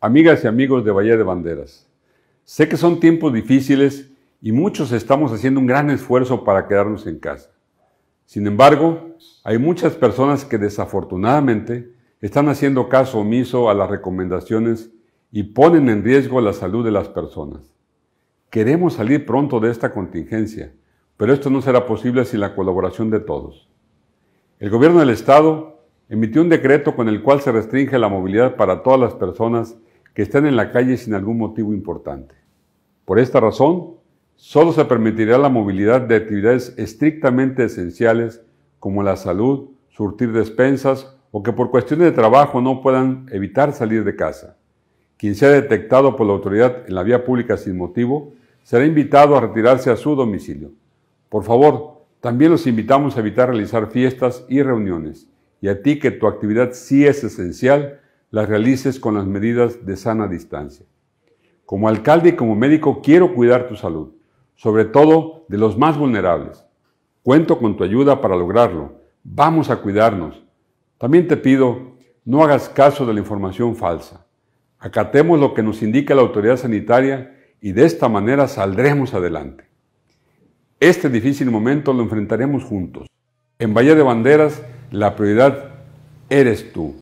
amigas y amigos de Valle de Banderas. Sé que son tiempos difíciles y muchos estamos haciendo un gran esfuerzo para quedarnos en casa. Sin embargo, hay muchas personas que desafortunadamente están haciendo caso omiso a las recomendaciones y ponen en riesgo la salud de las personas. Queremos salir pronto de esta contingencia, pero esto no será posible sin la colaboración de todos. El gobierno del Estado emitió un decreto con el cual se restringe la movilidad para todas las personas que estén en la calle sin algún motivo importante. Por esta razón, solo se permitirá la movilidad de actividades estrictamente esenciales como la salud, surtir despensas o que por cuestiones de trabajo no puedan evitar salir de casa. Quien sea detectado por la autoridad en la vía pública sin motivo será invitado a retirarse a su domicilio. Por favor, también los invitamos a evitar realizar fiestas y reuniones y a ti que tu actividad sí es esencial, las realices con las medidas de sana distancia. Como alcalde y como médico quiero cuidar tu salud, sobre todo de los más vulnerables. Cuento con tu ayuda para lograrlo. Vamos a cuidarnos. También te pido, no hagas caso de la información falsa. Acatemos lo que nos indica la autoridad sanitaria y de esta manera saldremos adelante. Este difícil momento lo enfrentaremos juntos. En Valle de Banderas, la prioridad eres tú.